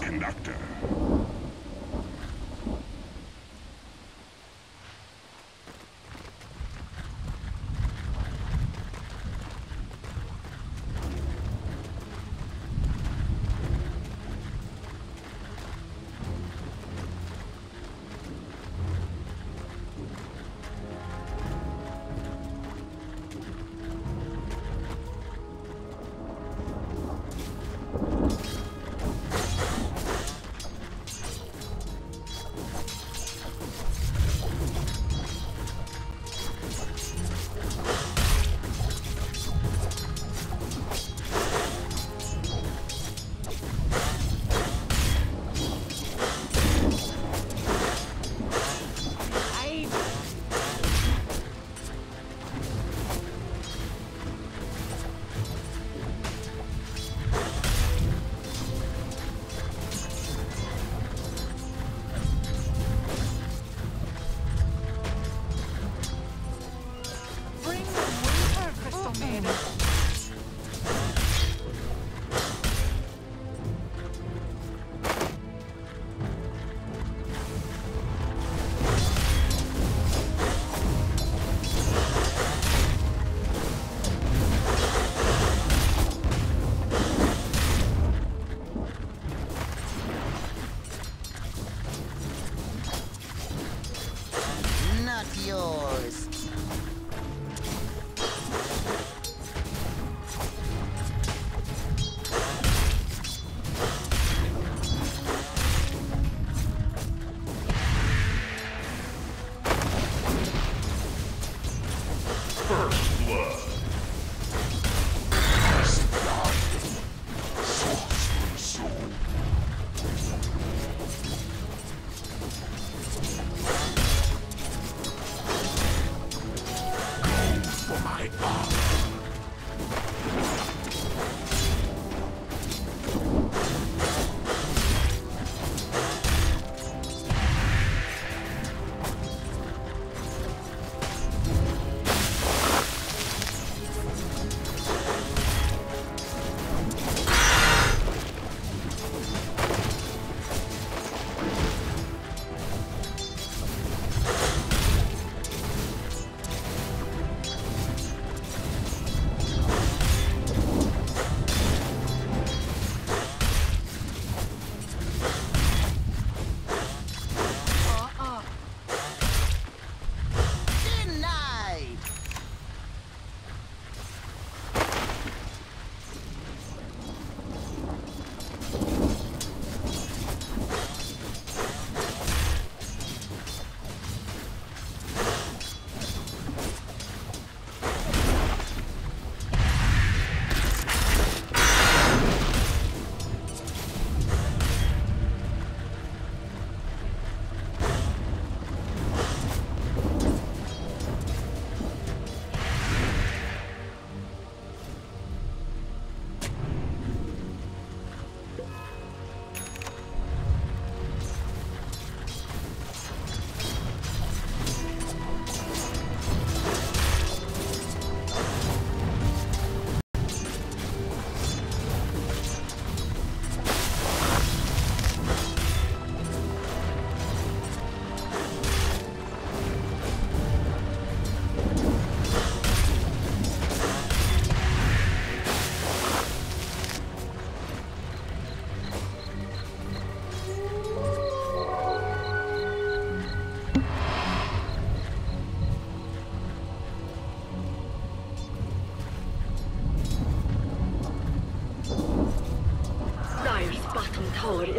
conductor. very much.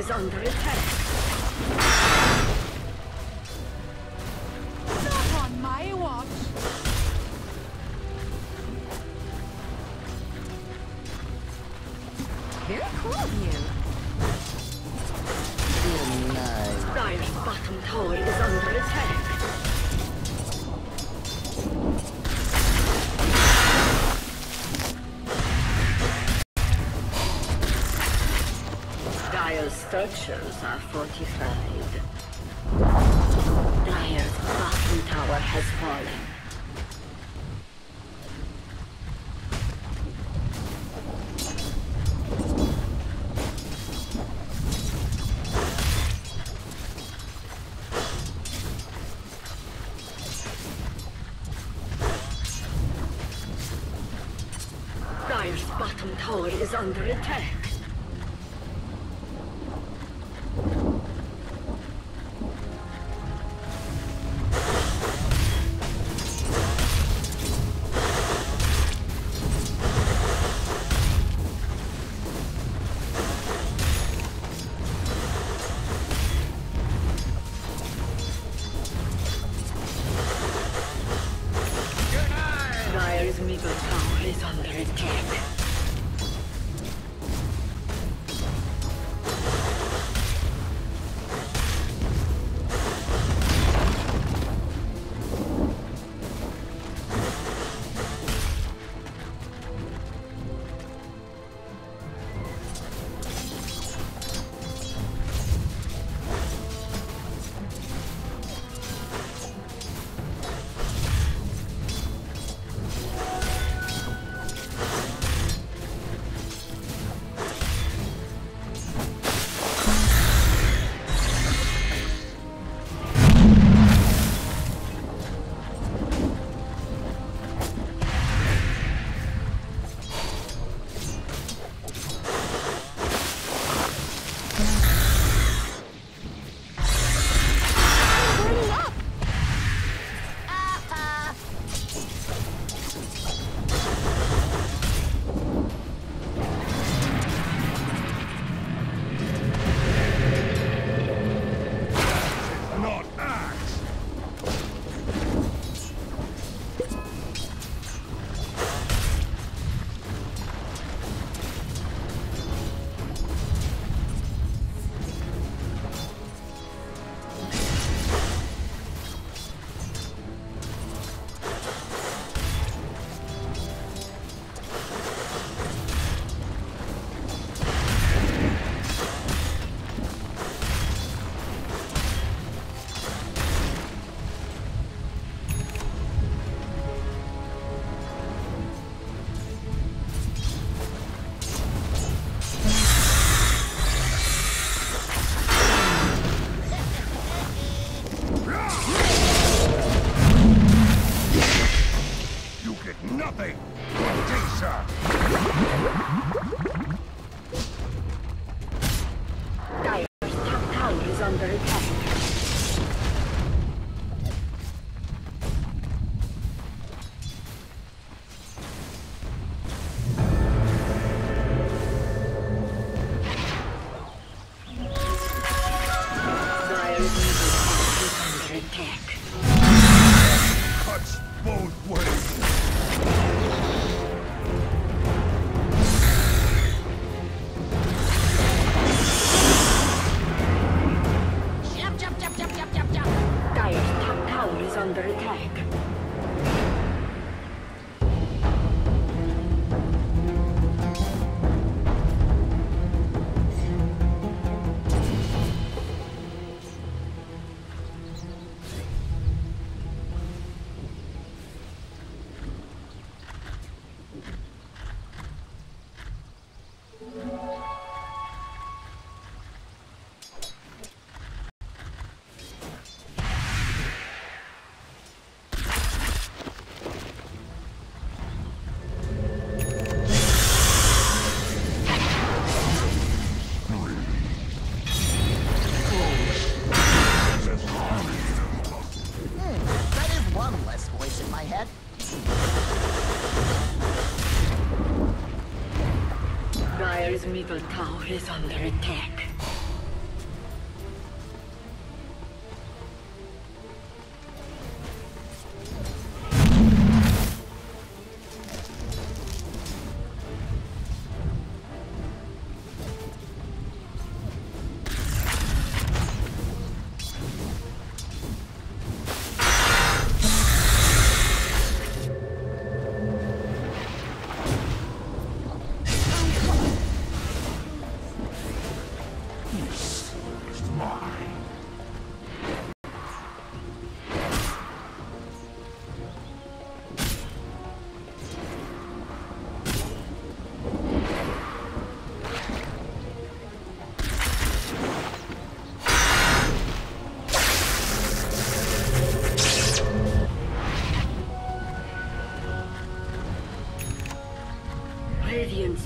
is under attack. sections are fortified. Dire's bottom tower has fallen. Middle Town is under attack.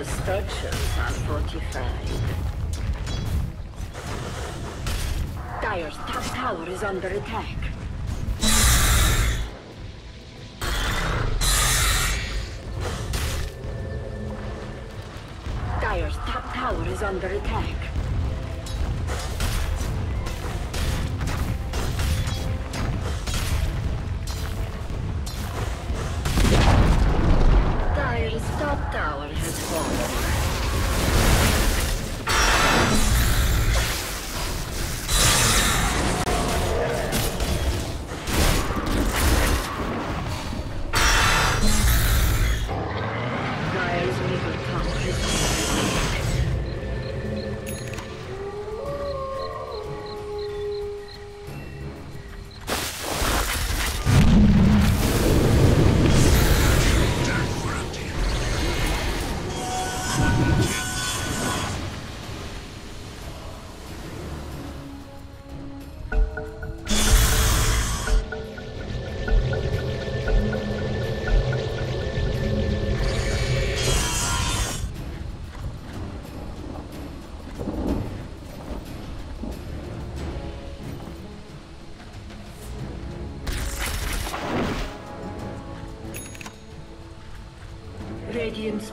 Dire's structures are fortified. Dire's top tower is under attack. Dire's top tower is under attack.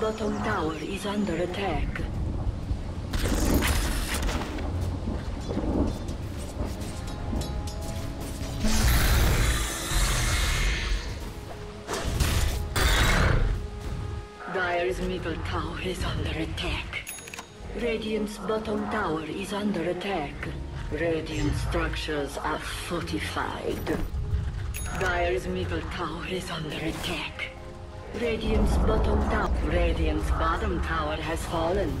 Bottom tower is under attack. Dire's middle tower is under attack. Radiant's bottom tower is under attack. Radiant structures are fortified. Dire's middle tower is under attack. Radiant's bottom tower. Radiant's bottom tower has fallen.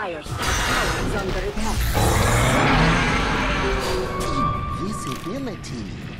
Top tower is under attack. Visibility.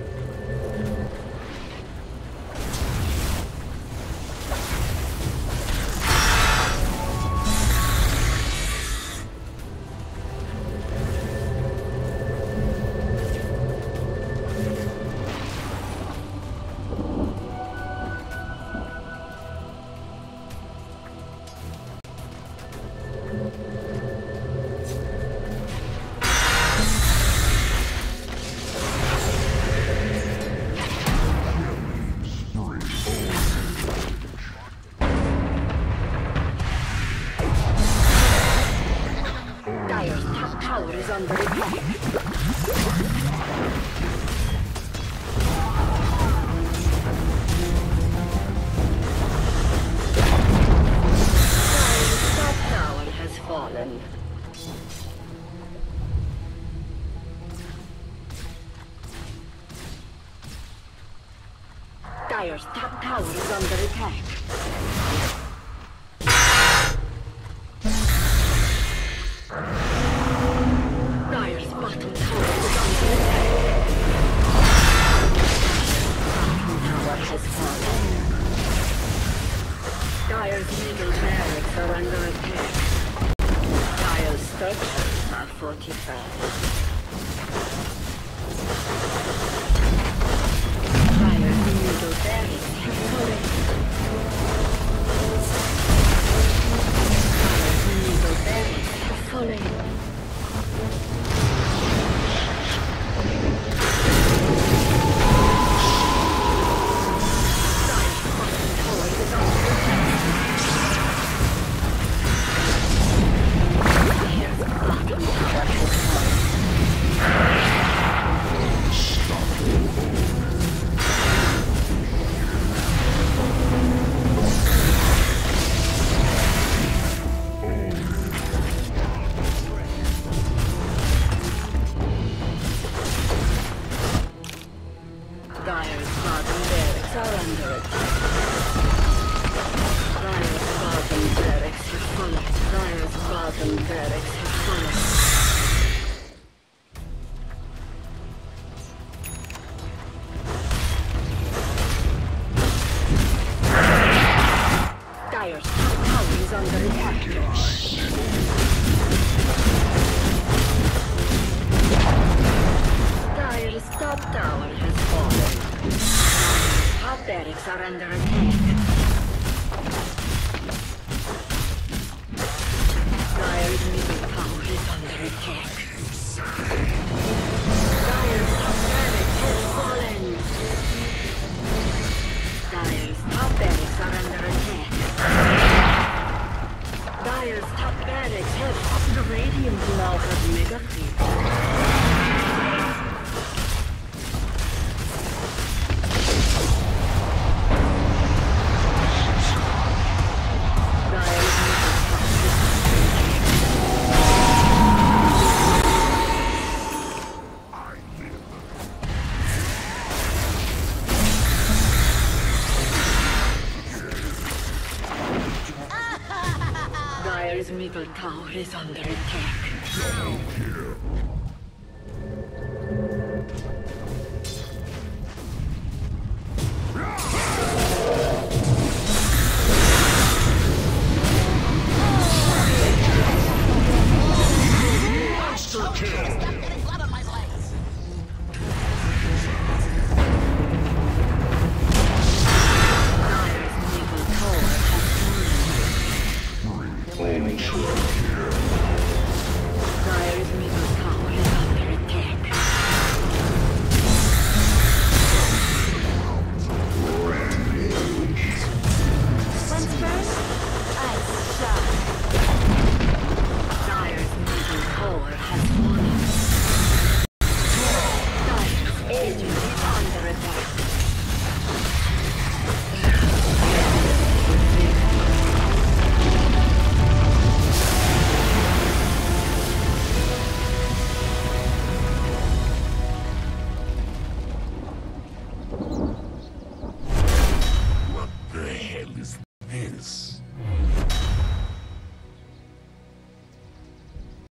Top barracks